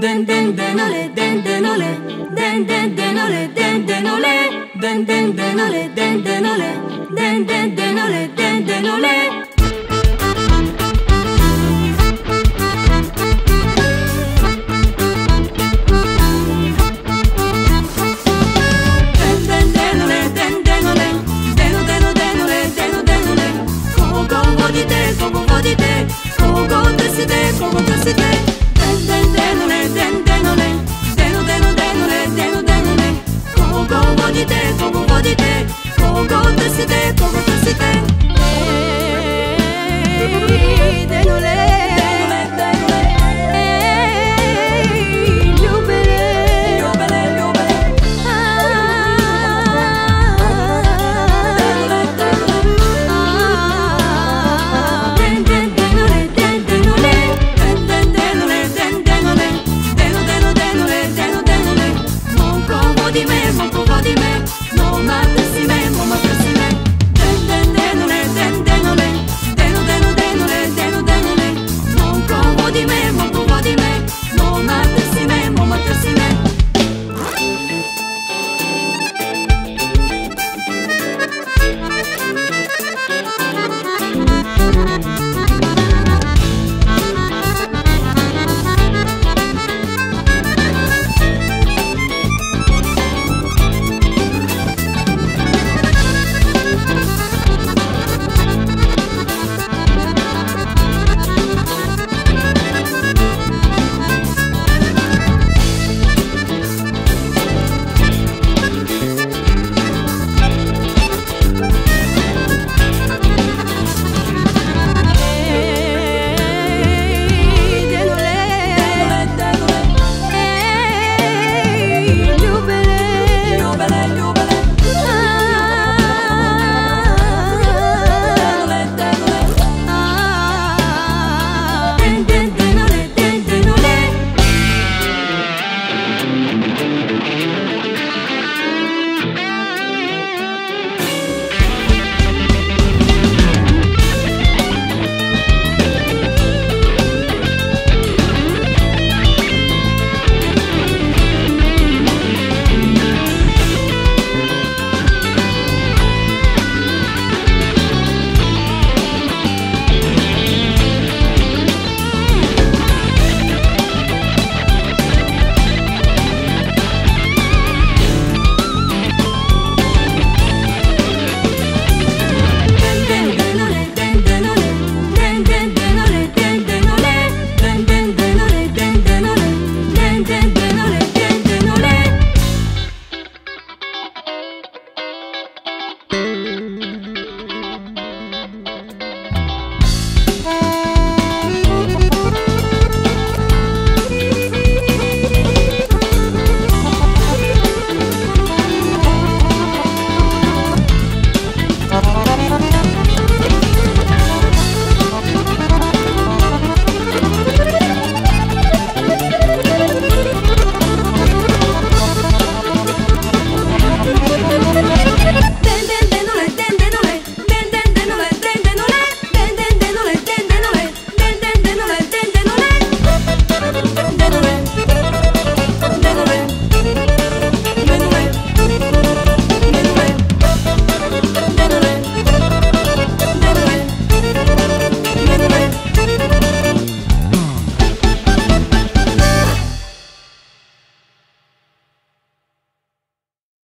Den den den ole, den den ole, den den den ole, den den ole, den den den ole, den den ole, den den den ole, den den ole.